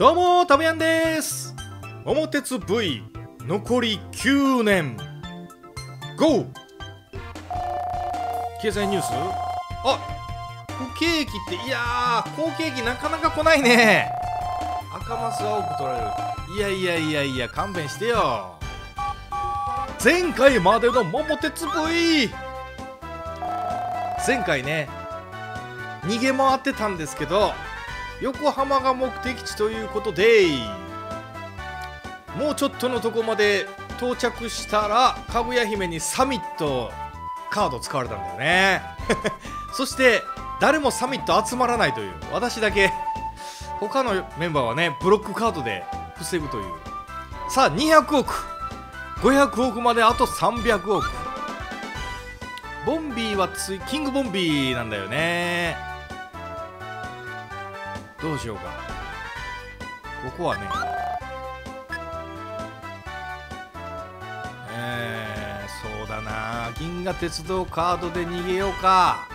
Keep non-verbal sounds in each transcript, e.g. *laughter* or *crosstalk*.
どうもたぶやんです。桃鉄 V 残り9年。GO! 経済ニュース。あ不景気っていやー好景気なかなか来ないね。赤マス青く取られる。いやいやいやいや勘弁してよ。前回までの桃鉄 V 前回ね逃げ回ってたんですけど横浜が目的地ということでもうちょっとのとこまで到着したらかぐや姫にサミットカード使われたんだよね。*laughs* そして誰もサミット集まらないという私だけ他のメンバーはねブロックカードで防ぐという。さあ200億500億まであと300億ボンビーはついキングボンビーなんだよね。どうしようか。ここはね。えー、そうだな。銀河鉄道カードで逃げようか。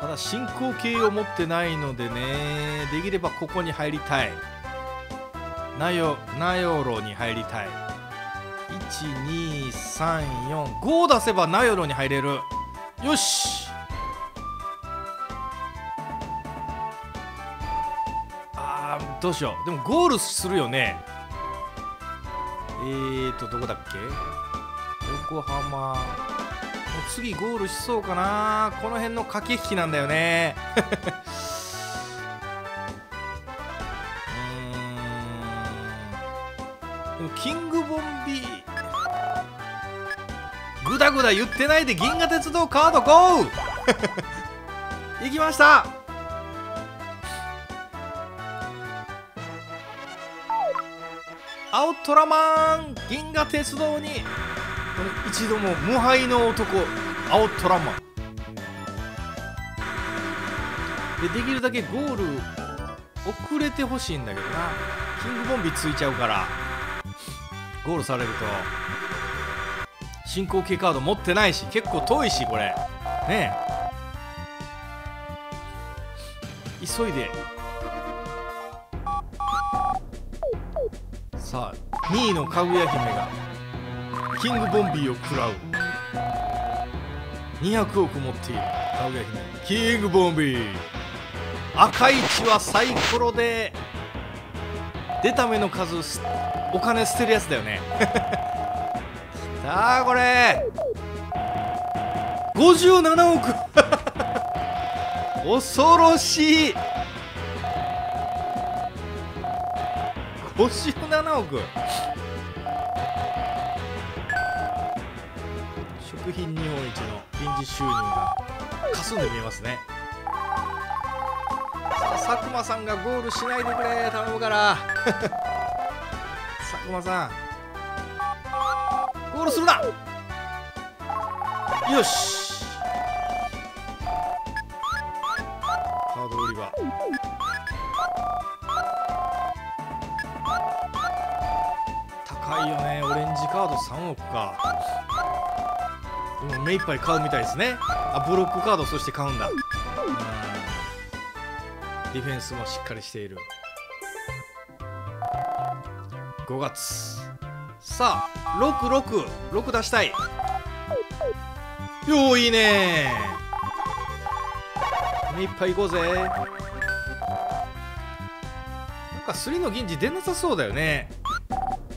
ただ進行形を持ってないのでねできればここに入りたい。ナヨナヨロに入りたい。12345出せばナヨロに入れる。よし。どうしよう。でもゴールするよね。えーとどこだっけ？横浜。もう次ゴールしそうかな。この辺の駆け引きなんだよね。*laughs* うん。でもキングボンビー。グダグダ言ってないで銀河鉄道カードゴー。*laughs* 行きました。トラマン銀河鉄道に。一度も無敗の男アウトラマン。でできるだけゴール遅れてほしいんだけどな。キングボンビついちゃうからゴールされると。進行形カード持ってないし結構遠いしこれ。ねえ。急いで。2位のかぐや姫がキングボンビーを食らう。200億持っているかぐや姫。キングボンビー。赤い血はサイコロで出た目の数お金捨てるやつだよね。*laughs* さあこれ。57億。*laughs* 恐ろしい。57億。食品日本一の臨時収入がかすんで見えますね。さあ佐久間さんがゴールしないでくれ頼むから。*laughs* 佐久間さんゴールするな。よし。3億か。でも目いっぱい買うみたいですね。あブロックカードそして買うんだ。ディフェンスもしっかりしている。5月。さあ666出したい。よーいいね。目いっぱいいこうぜ。なんか3の銀次出なさそうだよね。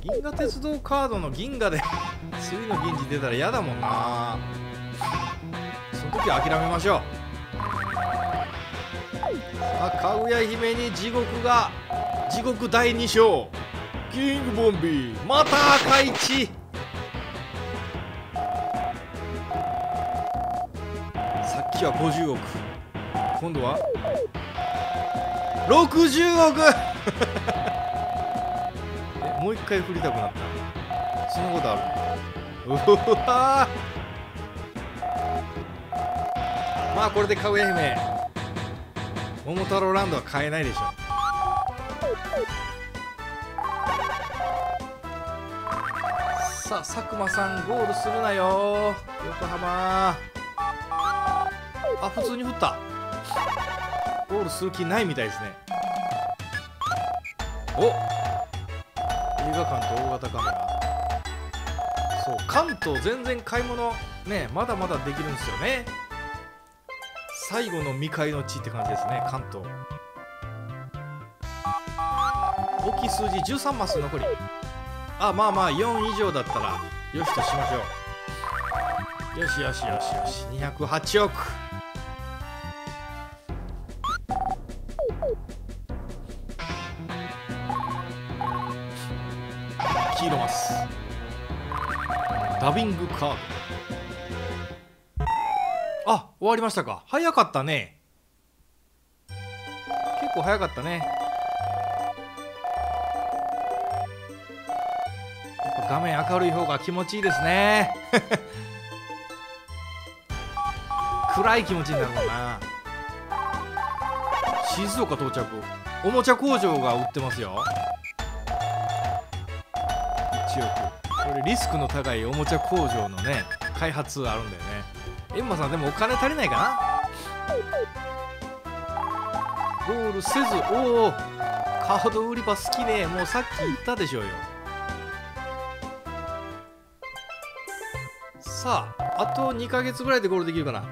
銀河鉄道カードの銀河で *laughs* 3の銀次出たら嫌だもんな。その時は諦めましょう。さあかぐや姫に地獄が地獄第2章。キングボンビーまた赤い血。さっきは50億。今度は60億。*laughs* もう一回振りたくなった。そんなことある。うわまあこれでかぐや姫。桃太郎ランドは買えないでしょ。さあ佐久間さんゴールするなよ。横浜。あ普通に振った。ゴールする気ないみたいですね。お。映画館と大型カメラ。そう関東全然買い物ねまだまだできるんですよね。最後の未開の地って感じですね関東。大きい数字13マス残り。あまあまあ4以上だったらよしとしましょう。よしよしよしよし。208億。黄色マスダビングカード。あ終わりましたか。早かったね。結構早かったね。やっぱ画面明るい方が気持ちいいですね。*laughs* 暗い気持ちになるもんな。静岡到着。おもちゃ工場が売ってますよ。1億これリスクの高いおもちゃ工場のね開発あるんだよね。エンマさんでもお金足りないかな？ゴールせずおおカード売り場好きね。もうさっき言ったでしょうよ。さああと2ヶ月ぐらいでゴールできるかな。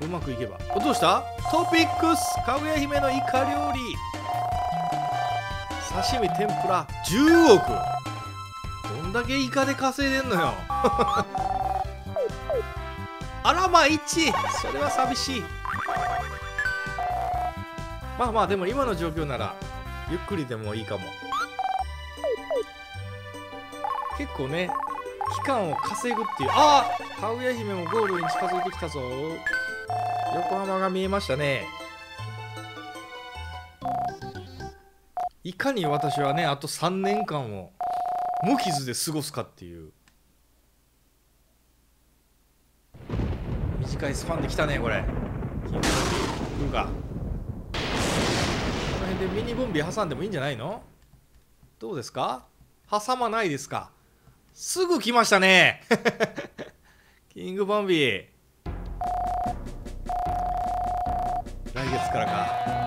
うまくいけば。どうした？トピックスかぐや姫のイカ料理。刺身天ぷら10億。んだけイカで稼いでんのよ。*laughs* あらまあ1それは寂しい。まあまあでも今の状況ならゆっくりでもいいかも。結構ね期間を稼ぐっていう。ああかぐや姫もゴールに近づいてきたぞ。横浜が見えましたね。いかに私はねあと3年間を無傷で過ごすかっていう。短いスパンで来たねこれ。キングボンビー来るか。この辺でミニボンビ挟んでもいいんじゃないの？どうですか？挟まないですか？すぐ来ましたね。*laughs* キングボンビー。来月からか。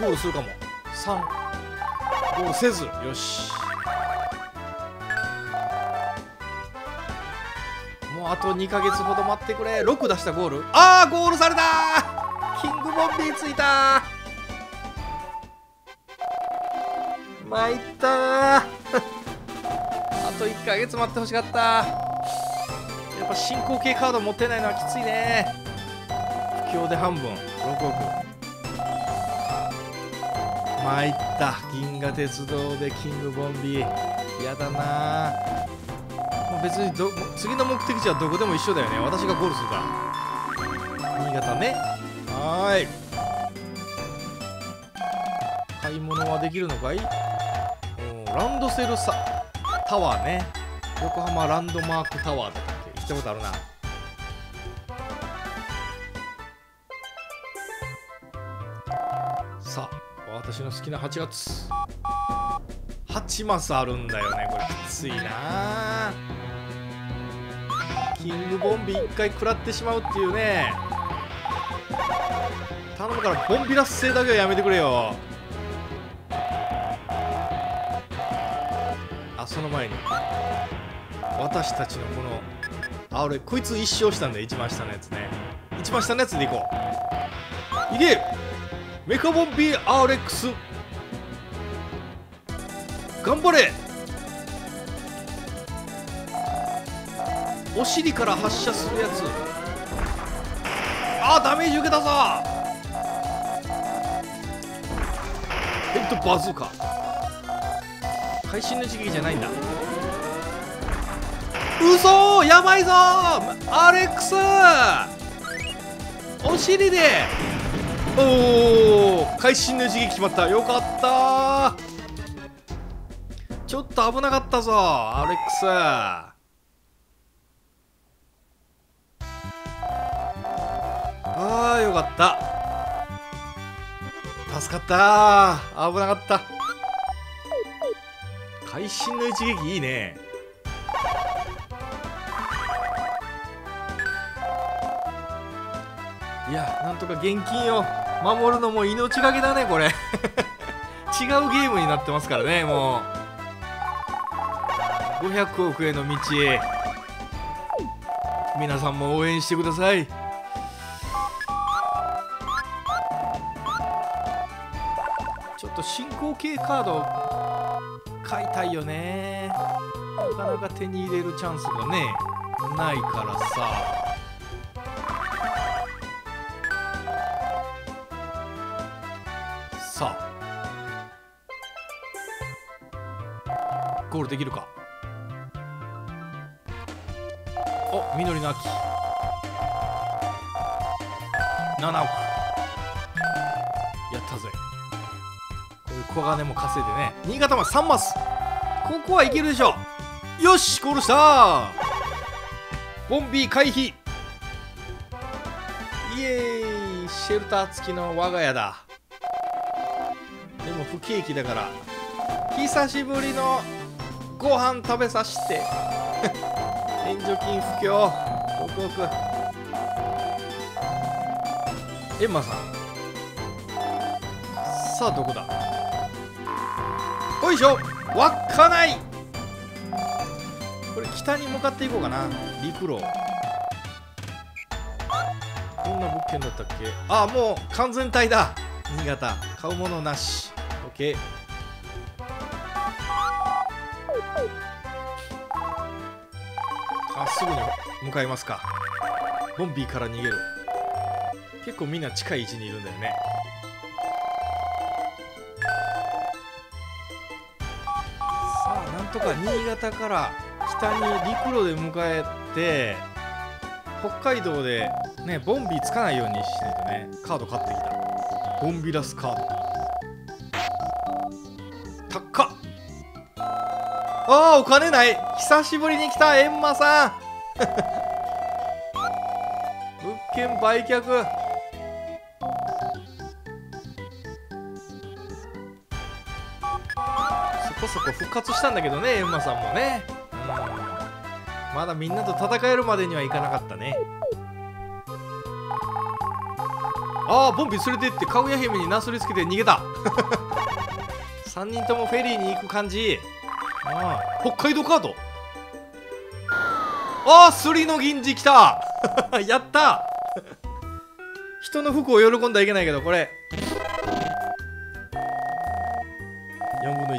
ゴールするかも。3ゴールせず。よし。もうあと2ヶ月ほど待ってくれ。6出したゴール。ああゴールされた。キングボンビーついた。参った。*laughs* あと1ヶ月待ってほしかった。やっぱ進行形カード持ってないのはきついね。不況で半分。6億。参った。銀河鉄道でキングボンビー。やだな。もう別にど次の目的地はどこでも一緒だよね。私がゴールするから。新潟ね。はーい。買い物はできるのかい？ランドセルさタワーね。横浜ランドマークタワーだったっけ？行ったことあるな。私の好きな8月。8マスあるんだよねこれ。きついな。キングボンビ1回食らってしまうっていうね。頼むからボンビラス製だけはやめてくれよ。あその前に。私たちのこのあ俺こいつ一生したんだ一番下のやつね。一番下のやつでいこう。いけメカボンビー RX 頑張れ。お尻から発射するやつ。あーダメージ受けたぞ。ヘッドバズーカ。会心の時期じゃないんだ。嘘！やばいぞ！RX お尻で。おお会心の時期決まった。よかった。ちょっと危なかったぞアレックス。あーよかった。助かった。危なかった。会心の一撃いいね。いやなんとか現金を。守るのも命がけだねこれ。*laughs* 違うゲームになってますからねもう。500億への道へ。皆さんも応援してください。ちょっと進行形カード買いたいよね。なかなか手に入れるチャンスがねないからさ。ゴールできるか？お緑の秋。7億。やったぜ。こういう小金も稼いでね。新潟まで3マス。ここはいけるでしょよしゴールした。ボンビー回避。イエーイシェルター付きの我が家だ。でも不景気だから久しぶりのご飯食べさせて。*laughs* 援助金不況。ホクホクエンマさん。さあどこだ？よいしょ。稚内。これ北に向かっていこうかな。陸路。どんな物件だったっけ？ああもう完全体だ。新潟。買うものなし。OK すぐに向かいますか。ボンビーから逃げる。結構みんな近い位置にいるんだよね。さあなんとか新潟から北に陸路で迎えて北海道でねボンビーつかないようにしないとねカード買ってきた。ボンビラスカード。高っ。ああお金ない。久しぶりに来たエンマさん。物件売却。そこそこ復活したんだけどねエンマさんもね。うん。まだみんなと戦えるまでにはいかなかったね。ああボンビ連れてってかぐや姫になすりつけて逃げた。*laughs* 3人ともフェリーに行く感じ。ああ北海道カードああスリの銀次来た。*laughs* やった。人の服を喜んだらいけないけどこれ。4分の1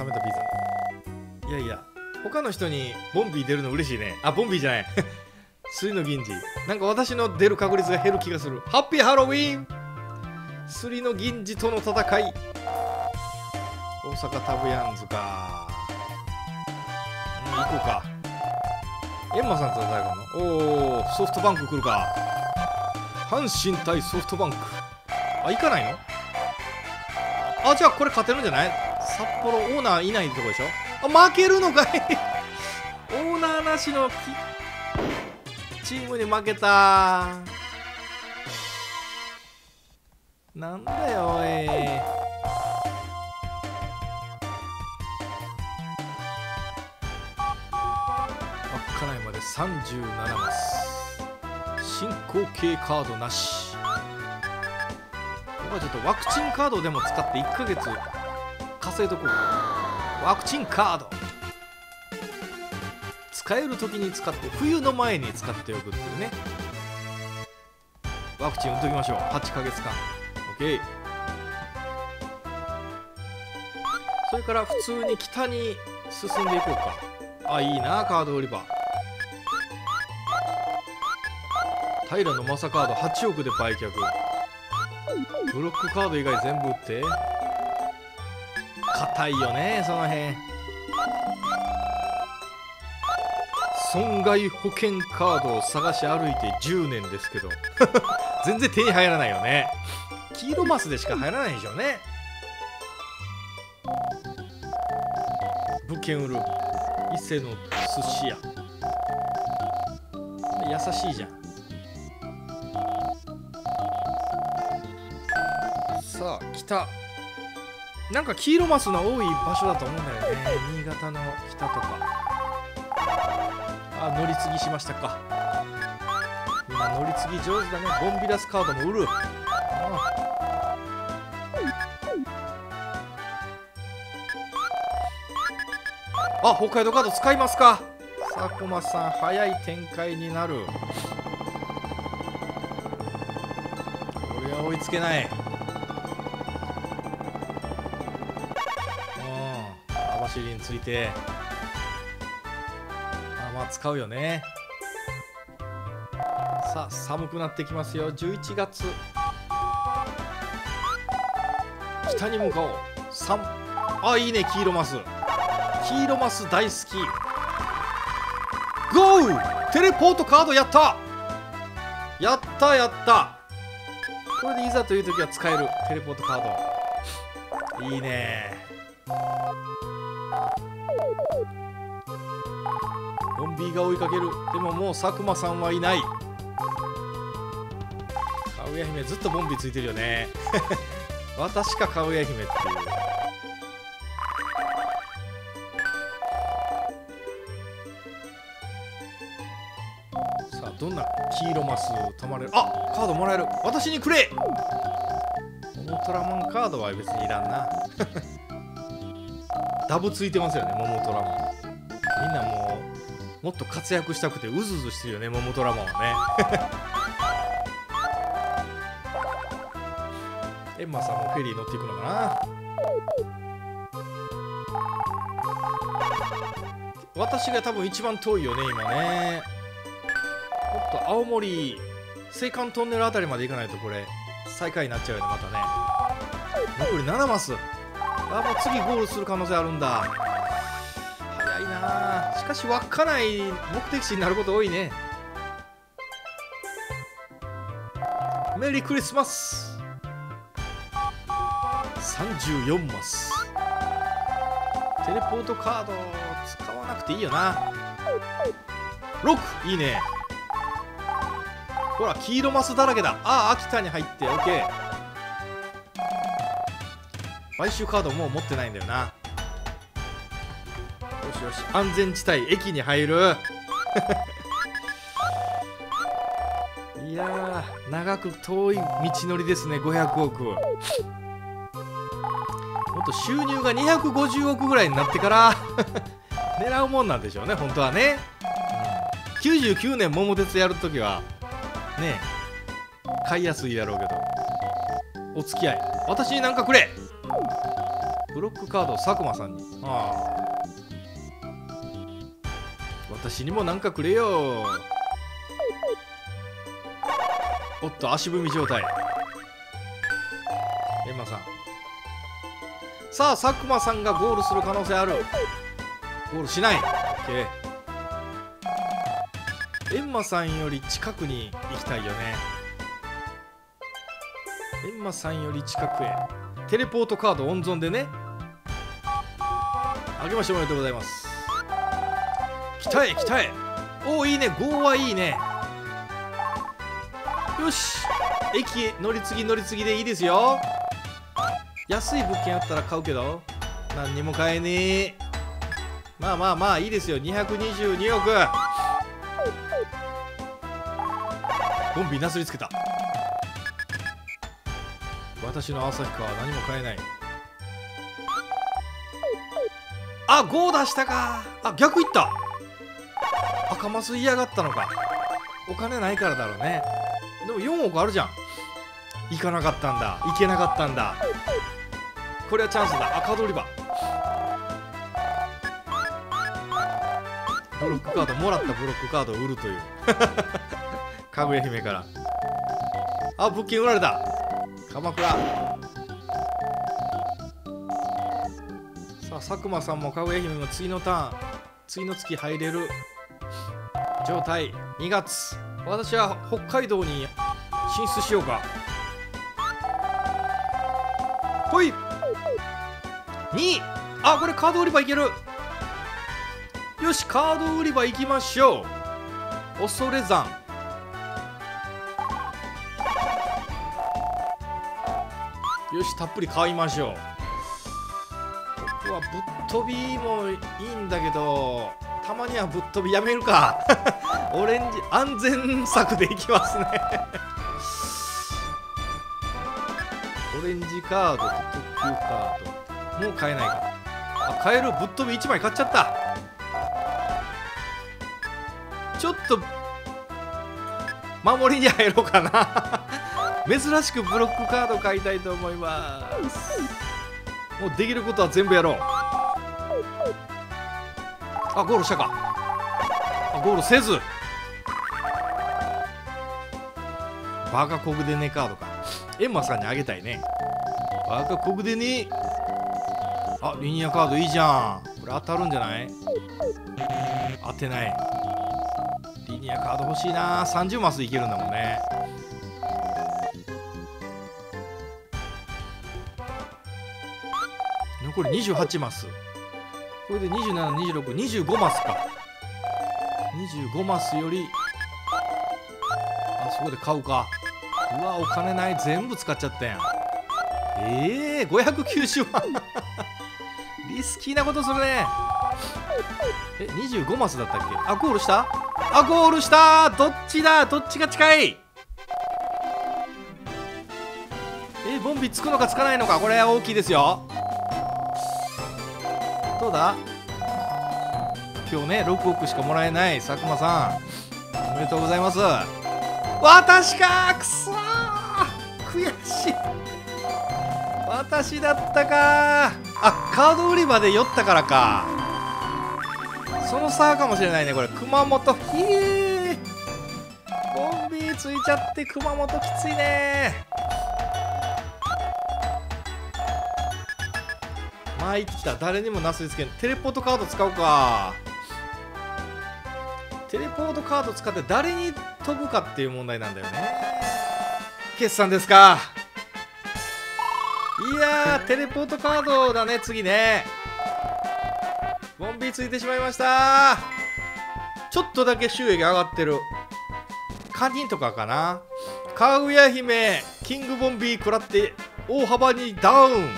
冷めたピザ。いやいや他の人にボンビー出るの嬉しいね。あボンビーじゃない。*laughs* スリの銀次。なんか私の出る確率が減る気がする。ハッピーハロウィン。スリの銀次との戦い。大阪タブヤンズか。うん行こうか。エンマさんと戦うかなおおソフトバンク来るか。阪神対ソフトバンク。あ行かないの？あじゃあこれ勝てるんじゃない？札幌オーナーいないとこでしょ？あ負けるのかい。*laughs* オーナーなしのチームに負けた。なんだよおい。37マス進行形カードなし。ここはちょっとワクチンカードでも使って1ヶ月稼いとこう。ワクチンカード。使える時に使って冬の前に使っておくっていうね。ワクチン打っときましょう。8ヶ月間。OK それから普通に北に進んでいこうか。あいいなカード売り場。平野正カード8億で売却ブロックカード以外全部売って。硬いよねその辺。損害保険カードを探し歩いて10年ですけど。*laughs* 全然手に入らないよね。黄色マスでしか入らないでしょうね。物件売る。伊勢の寿司屋。優しいじゃん。さあ北。なんか黄色マスの多い場所だと思うんだよね。新潟の北とか。あ乗り継ぎしましたか。みんな乗り継ぎ上手だね。ボンビラスカードも売る。あ北海道カード使いますか。佐久間さん早い展開になる。これは追いつけない。うん網走について。あまあ使うよね。さあ寒くなってきますよ。11月。北に向かおう。3あいいね黄色マス。黄色マス大好き。ゴー！テレポートカードやった！やったやった。これでいざという時は使えるテレポートカード。いいね。ビーが追いかける。でももう佐久間さんはいない。かぐや姫ずっとボンビーついてるよね。*laughs* 私かかぐや姫っていう。さあどんな黄色マスたまれる？あカードもらえる。私にくれ。モモトラマンカードは別にいらんな。*laughs* ダブついてますよねモモトラマン。みんなもうもっと活躍したくてうずうずしてるよねモモトラマはね。*laughs* エンマさんもフェリー乗っていくのかな。私が多分一番遠いよね今ね。もっと青森青函トンネルあたりまで行かないとこれ最下位になっちゃうよねまたね。残り7マス。あもう次ゴールする可能性あるんだ。しかし稚内目的地になること多いね。メリークリスマス。34マス。テレポートカード使わなくていいよな。6いいね。ほら黄色マスだらけだ。ああ秋田に入って OK 買収カードもう持ってないんだよな。し安全地帯駅に入る。*laughs* いやー長く遠い道のりですね500億もっと収入が250億ぐらいになってから *laughs* 狙うもんなんでしょうね本当はね、99年桃鉄やるときはね買いやすいやろうけどお付き合い私になんかくれ。ブロックカード佐久間さんに。ああ。私にもなんかくれよ。おっと足踏み状態。エンマさん。さあ佐久間さんがゴールする可能性ある。ゴールしない。OK エンマさんより近くに行きたいよね。エンマさんより近くへ。テレポートカード温存でね。あげましておめでとうございます。北へ北へおおいいね。5はいいね。よし。駅乗り継ぎ乗り継ぎでいいですよ。安い物件あったら買うけど何にも買えねえ。まあまあまあいいですよ。222億。ボンビなすりつけた。私の旭川は何も買えない。あ5出したか。あ逆いった。赤マス嫌がったのか。お金ないからだろうね。でも4億あるじゃん。行かなかったんだ。行けなかったんだ。これはチャンスだ。赤取り場。ブロックカードもらったブロックカードを売るという。*laughs* かぐや姫から。あ物件売られた。鎌倉。さあ佐久間さんもかぐや姫も次のターン。次の月入れる。状態。2月。私は北海道に進出しようか。ほい。2あこれカード売り場いける。よしカード売り場行きましょう。恐山。よしたっぷり買いましょう。わぶっ飛びもいいんだけどたまにはぶっ飛びやめるか。オレンジ安全策でいきますね。オレンジカードと特急カード。もう買えないか。あ買えるぶっ飛び1枚買っちゃった。ちょっと守りに入ろうかな。珍しくブロックカード買いたいと思います。もうできることは全部やろう。あゴールしたか。あゴールせず。バーカコグデネカードか。エンマさんにあげたいね。バーカコグデネあリニアカードいいじゃん。これ当たるんじゃない？当てない。リニアカード欲しいな。30マスいけるんだもんね。残り28マス。これで272625マスか。25マスよりあそこで買うか。うわお金ない全部使っちゃったやん。ええー、590万。*laughs* リスキーなことするね。え25マスだったっけ？あゴールした？あゴールした！どっちだ？どっちが近い？えボンビつくのかつかないのか？これ大きいですよ。どうだ？今日ね6億しかもらえない佐久間さん。おめでとうございます。私かくそ悔しい。私だったかあカード売り場で酔ったからか。その差かもしれないねこれ。熊本ひえボンビーついちゃって熊本きついね参った誰にもなすりつけん。テレポートカード使うか。テレポートカード使って誰に飛ぶかっていう問題なんだよね。決算ですか。いやテレポートカードだね次ね。ボンビーついてしまいました。ちょっとだけ収益上がってる。カニとかかな。かぐや姫キングボンビー食らって大幅にダウン。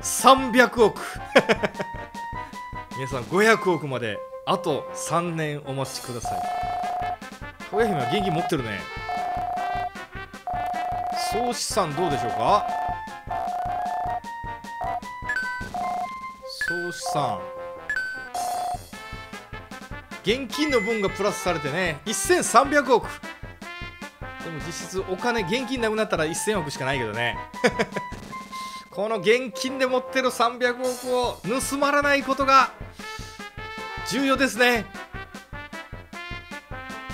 300億。*laughs* 皆さん500億まであと3年お待ちください。かぐや姫は現金持ってるね。総資産どうでしょうか？総資産現金の分がプラスされてね1300億。でも実質お金現金なくなったら1000億しかないけどね。*laughs* この現金で持ってる300億を盗まれないことが重要ですね。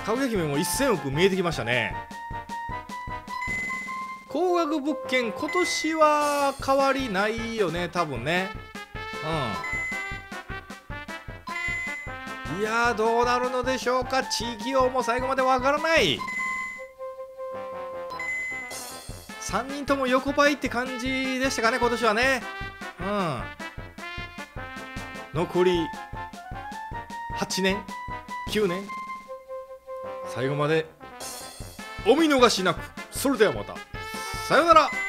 かぐや姫も1000億見えてきましたね。高額物件今年は変わりないよね多分ね。うん。いやどうなるのでしょうか。地域王も最後までわからない。3人とも横ばいって感じでしたかね今年はね。うん。残り8年9年最後までお見逃しなく。それではまた。さようなら。